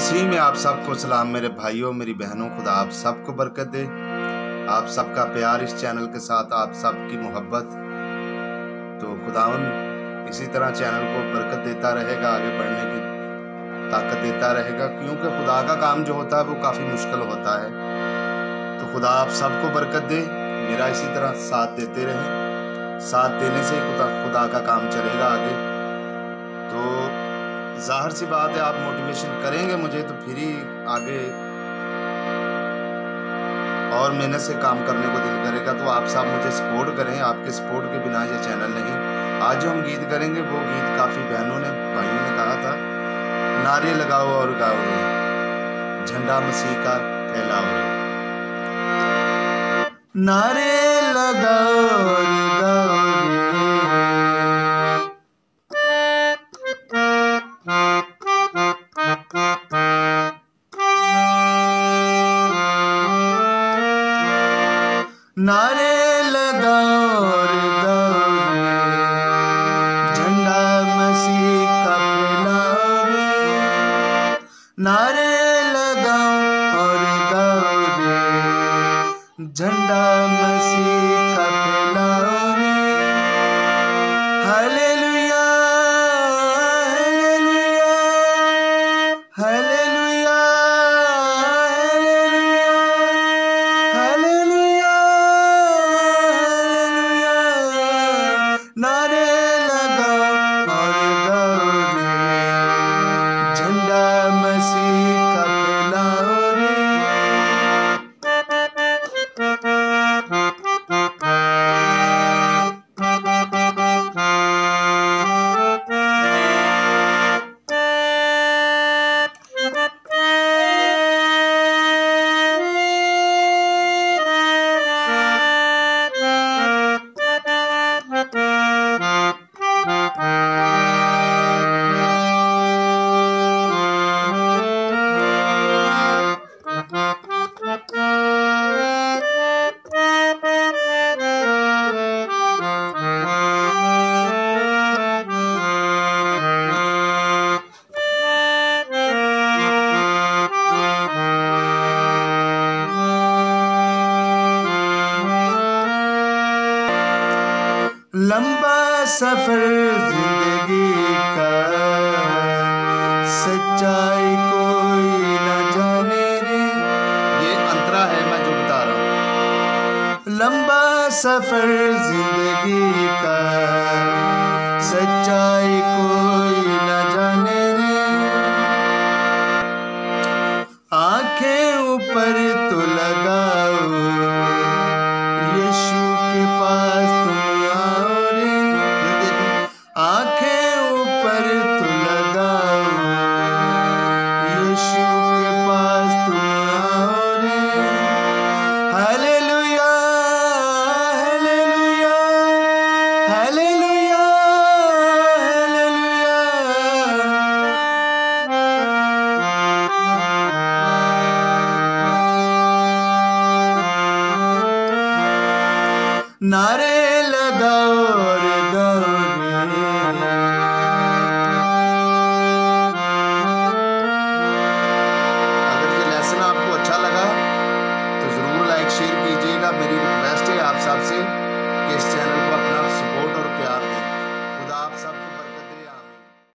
मसीह में आप सबको सलाम। मेरे भाइयों, मेरी बहनों, खुदा आप सबको बरकत दे। आप सबका प्यार इस चैनल के साथ, आप सबकी मोहब्बत। तो खुदावन इसी तरह चैनल को बरकत देता रहेगा, आगे बढ़ने की ताकत देता रहेगा, क्योंकि खुदा का काम जो होता है वो काफ़ी मुश्किल होता है। तो खुदा आप सबको बरकत दे, मेरा इसी तरह साथ देते रहें। साथ देने से ही खुदा खुदा का काम चलेगा आगे। तो ज़ाहिर सी बात है, आप मोटिवेशन करेंगे मुझे तो फिर ही आगे और मेहनत से काम करने को दिल करेगा तो आप सब मुझे सपोर्ट करें। आपके सपोर्ट के बिना ये चैनल नहीं। आज जो हम गीत करेंगे, वो गीत काफ़ी बहनों ने, भाइयों ने कहा था, नारे लगाओ और गाओ झंडा मसीह का फैलाओ नारे लगाओ नारे और झंडा मसीह का नारे लगाओ और झंडा रे लंबा सफ़र ज़िंदगी का सच्चाई कोई न जाने रे। ये अंतरा है मैं जो बता रहा हूँ। लंबा सफ़र ज़िंदगी का सच्चाई नारे लगाओ।